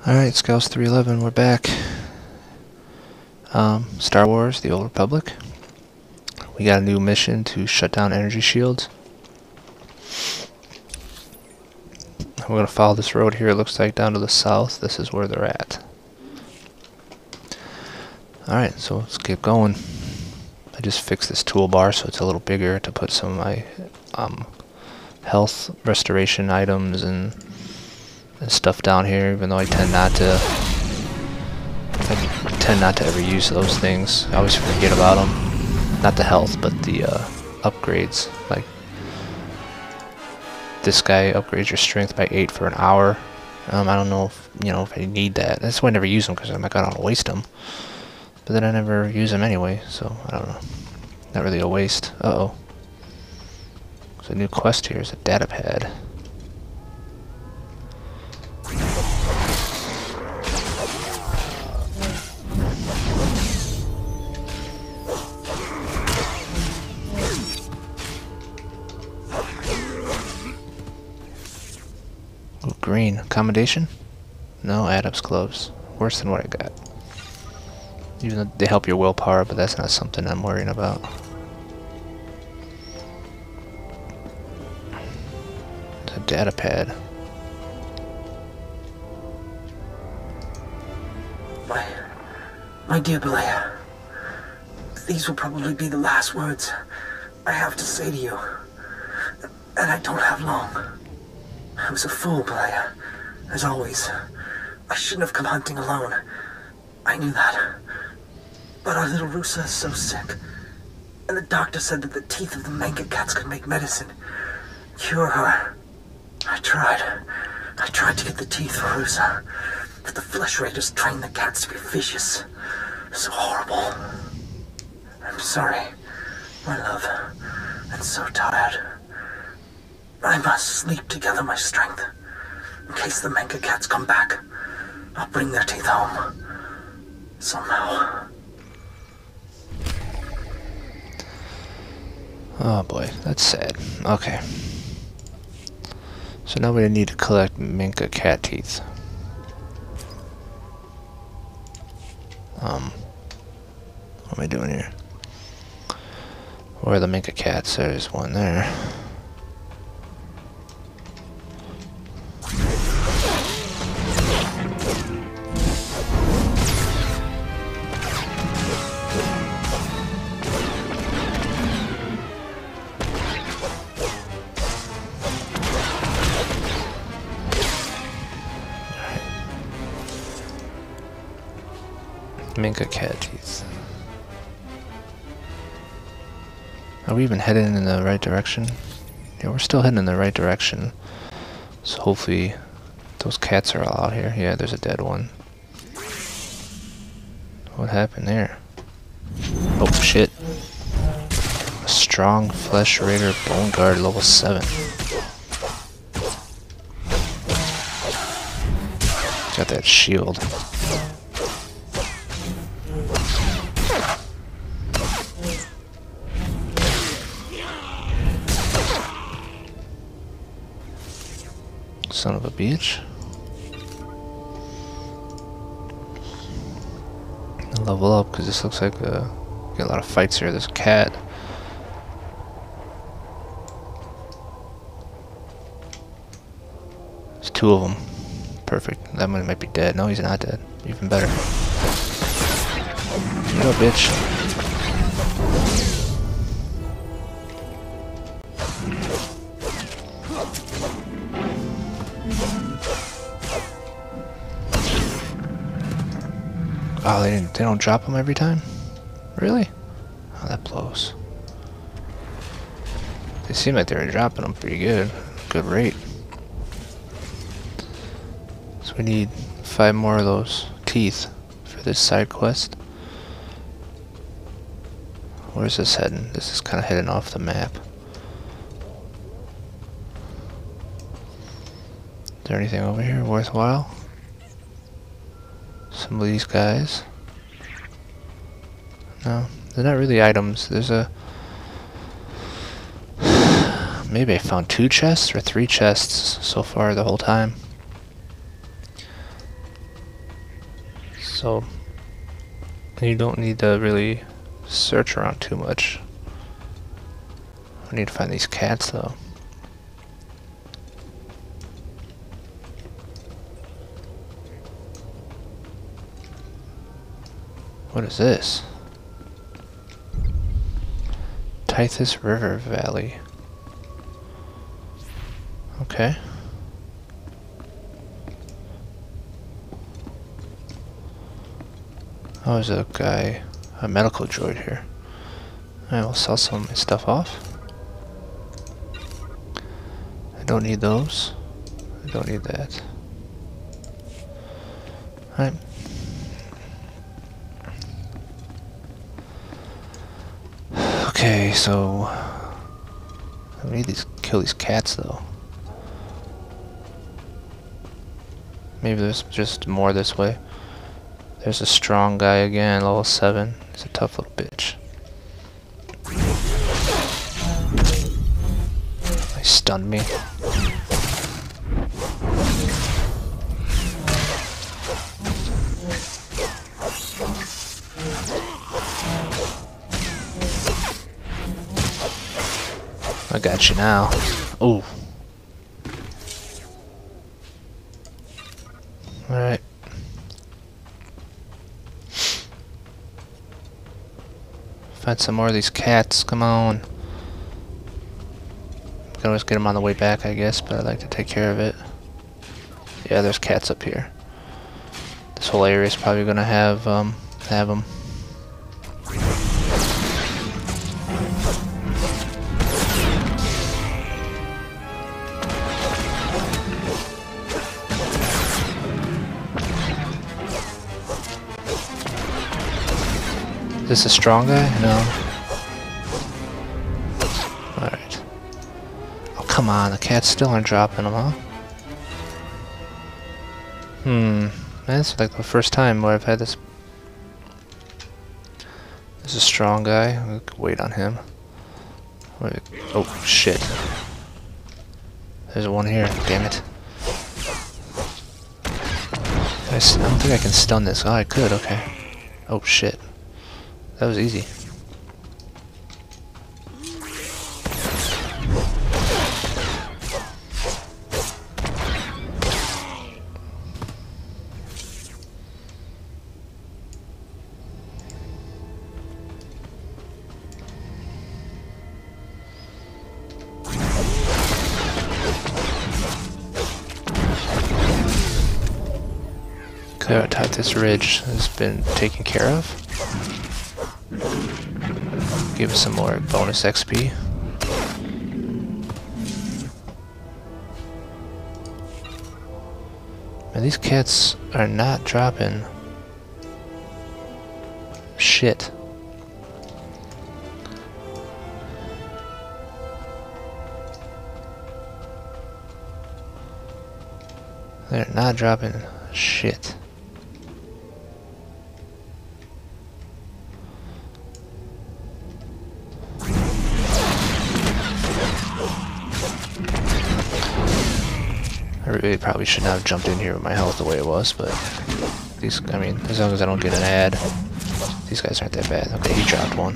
Alright, Scalz 311, we're back. Um, Star Wars, The Old Republic. We got a new mission to shut down energy shields. We're going to follow this road here, it looks like down to the south. This is where they're at. Alright, so let's keep going. I just fixed this toolbar so it's a little bigger to put some of my um, health restoration items and and stuff down here, even though I tend not to. I tend not to ever use those things. I always forget about them. Not the health, but the uh, upgrades. Like this guy upgrades your strength by eight for an hour. Um, I don't know if you know if I need that. That's why I never use them because I'm like I don't waste them. But then I never use them anyway, so I don't know. Not really a waste. Uh oh. There's a new quest here. Is a data pad. Green. Accommodation? No, add-ups gloves. Worse than what I got. Even though they help your willpower, but that's not something I'm worrying about. A data pad. My, my dear Belaya, these will probably be the last words I have to say to you. And I don't have long. I was a fool, Belaya. As always. I shouldn't have come hunting alone. I knew that. But our little Rusa is so sick. And the doctor said that the teeth of the manka cats could make medicine. Cure her. I tried. I tried to get the teeth for Rusa. But the flesh raiders trained the cats to be vicious. So horrible. I'm sorry, my love. I'm so tired. I must sleep to gather my strength. In case the manka cats come back, I'll bring their teeth home. Somehow. Oh boy, that's sad. Okay. So now we need to collect Minka cat teeth. Um, what am I doing here? Where are the Minka cats? There's one there. Minka cat teeth. Are we even heading in the right direction? Yeah, we're still heading in the right direction. So hopefully those cats are all out here. Yeah, there's a dead one. What happened there? Oh shit. A strong flesh raider bone guard level 7. Got that shield. Son of a bitch. level up because this looks like uh, a, get a lot of fights here. There's a cat. There's two of them. Perfect. That one might be dead. No, he's not dead. Even better. You go, bitch. Oh, they, didn't, they don't drop them every time? Really? Oh, that blows. They seem like they were dropping them pretty good. Good rate. So we need five more of those teeth for this side quest. Where's this heading? This is kind of heading off the map. Is there anything over here worthwhile? Some of these guys. No, they're not really items. There's a... Maybe I found two chests or three chests so far the whole time. So you don't need to really search around too much. I need to find these cats though. What is this? Tythos River Valley. Okay. Oh, there's a guy, a medical droid here. I will sell some of my stuff off. I don't need those. I don't need that. Alright. Okay, so I need to kill these cats though. Maybe there's just more this way. There's a strong guy again, level 7. He's a tough little bitch. He stunned me. Got you now. Ooh. Alright. Find some more of these cats, come on. Can always get them on the way back, I guess, but I'd like to take care of it. Yeah, there's cats up here. This whole area is probably gonna have um have them. This a strong guy? No. Alright. Oh, come on. The cats still aren't dropping them, huh? Hmm. That's like the first time where I've had this. This is a strong guy. We could wait on him. Wait. Oh, shit. There's one here. Damn it. I don't think I can stun this. Oh, I could. Okay. Oh, shit. That was easy. Clear out this ridge has been taken care of. Give us some more bonus XP. Man, these cats are not dropping shit. They're not dropping shit. Really probably should not have jumped in here with my health the way it was, but these, I mean, as long as I don't get an ad, these guys aren't that bad. Okay, he dropped one.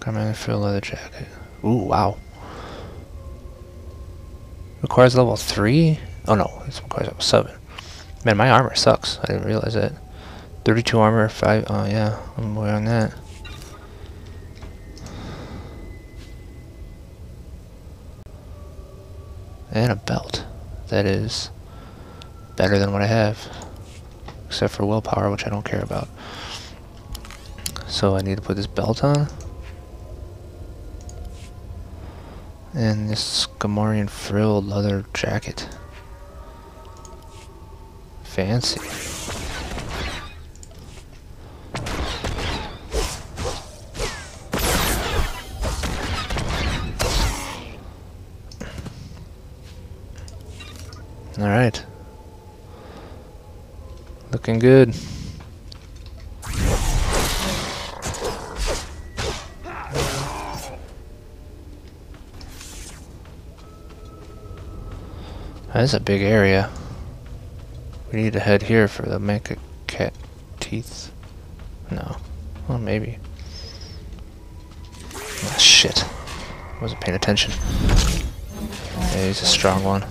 Carmine fill leather jacket. Ooh, wow. Requires level 3? Oh no, it requires level 7. Man, my armor sucks. I didn't realize that. 32 armor, 5, oh yeah, I'm wearing that. And a belt. That is better than what I have. Except for willpower, which I don't care about. So I need to put this belt on. And this Gamorrean frilled leather jacket. Fancy. Alright. Looking good. That's a big area. We need to head here for the mecha cat teeth. No. Well, maybe. Ah, shit. Wasn't paying attention. Yeah, he's a strong one.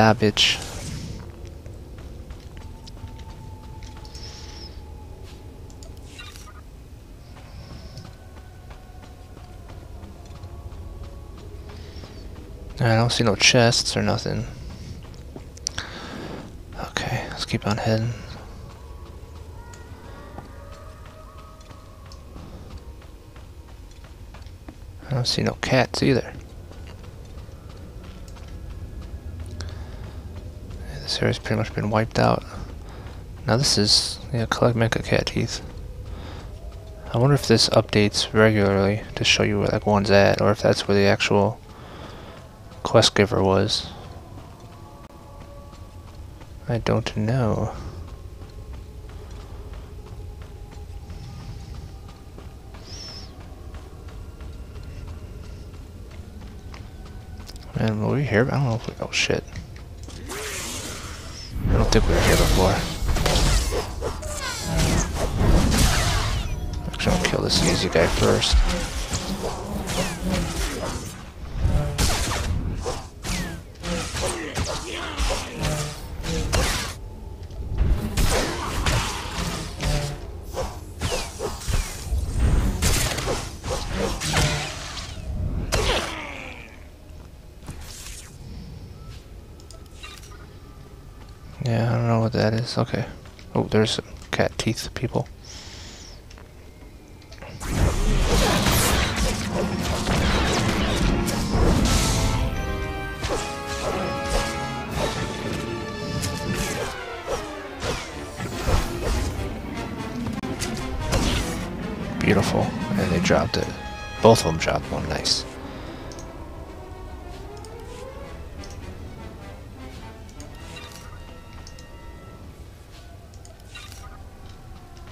Bitch. I don't see no chests or nothing. Okay, let's keep on heading. I don't see no cats either. Area's pretty much been wiped out. Now this is, yeah, collect mecha cat teeth. I wonder if this updates regularly to show you where like one's at, or if that's where the actual quest giver was. I don't know. Man, were we here? I don't know if we. Oh shit. I think we were here before. Actually, I'll kill this easy guy first. What that is. Okay. Oh, there's some cat teeth people. Beautiful. And they dropped it. Both of them dropped one. Nice.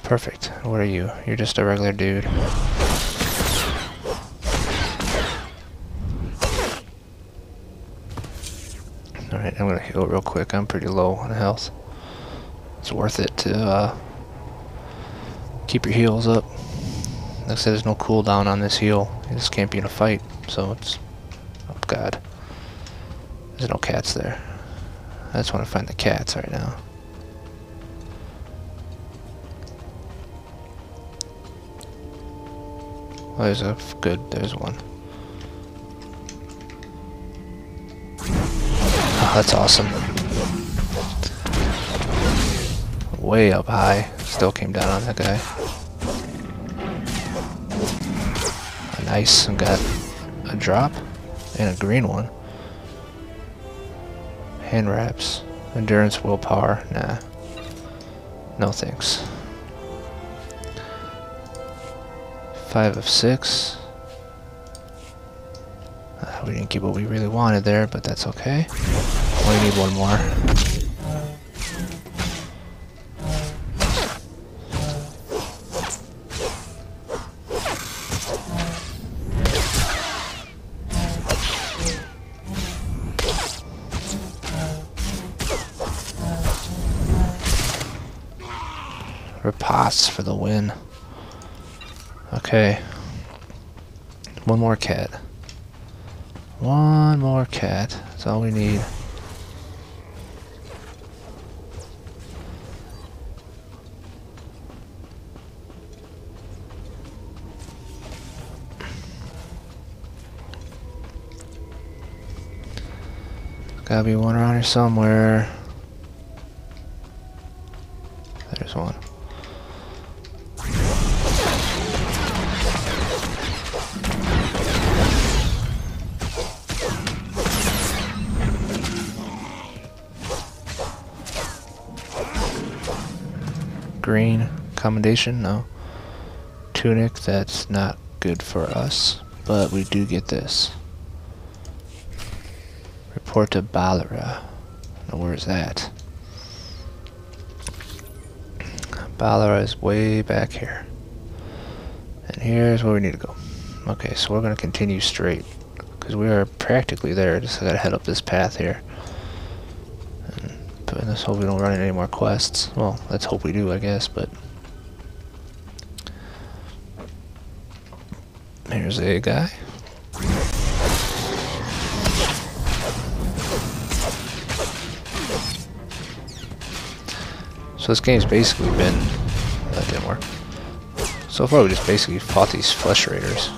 Perfect. What are you? You're just a regular dude. Alright, I'm gonna heal real quick. I'm pretty low on health. It's worth it to uh, keep your heals up. Like I said, there's no cooldown on this heal. You just can't be in a fight. So it's... Oh god. There's no cats there. I just want to find the cats right now. Oh, there's a good. There's one. Oh, that's awesome. Way up high. Still came down on that guy. Nice. And got a drop and a green one. Hand wraps. Endurance, willpower. Nah. No thanks. Five of six. Uh, we didn't get what we really wanted there, but that's okay. We need one more. Repass for the win. Okay. One more cat. One more cat. That's all we need. Gotta be one around here somewhere. Green commendation, no. Tunic, that's not good for us, but we do get this. Teleport to Balara. Now, where is that? Balara is way back here. And here's where we need to go. Okay, so we're going to continue straight. Because we are practically there. Just got to head up this path here. And, let's hope we don't run into any more quests. Well, let's hope we do, I guess, but... Here's a guy. So this game's basically been... That didn't work. So far we just basically fought these flesh raiders.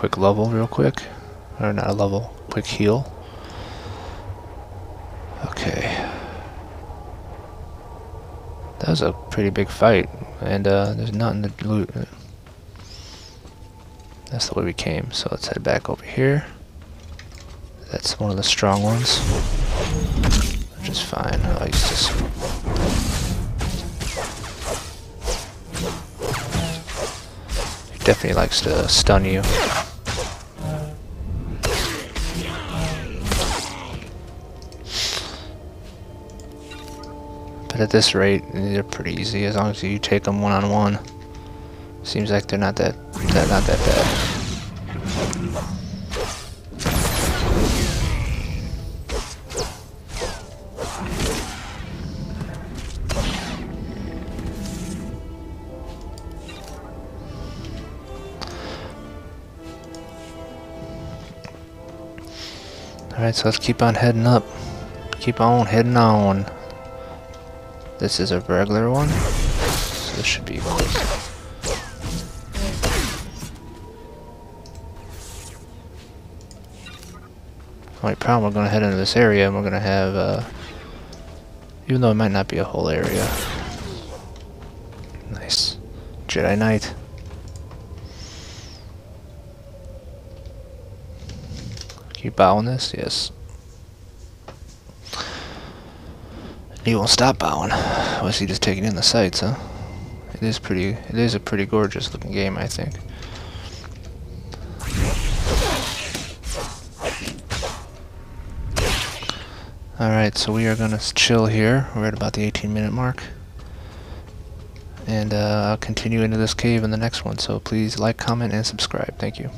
Quick level real quick. Or not a level, quick heal. Okay. That was a pretty big fight, and uh, there's nothing to loot. That's the way we came, so let's head back over here. That's one of the strong ones. Which is fine. To definitely likes to stun you. But at this rate, they're pretty easy as long as you take them one on one. Seems like they're not that, that not that bad. Alright, so let's keep on heading up. Keep on heading on. This is a regular one, so this should be close. Only problem, we're to head into this area and we're to have, uh, even though it might not be a whole area. Nice. Jedi Knight. Keep bowing this? Yes. He won't stop bowing. Was he just taking in the sights, huh? It is pretty. It is a pretty gorgeous looking game, I think. Alright, so we are going to chill here. We're at about the 18 minute mark. And uh, I'll continue into this cave in the next one, so please like, comment, and subscribe. Thank you.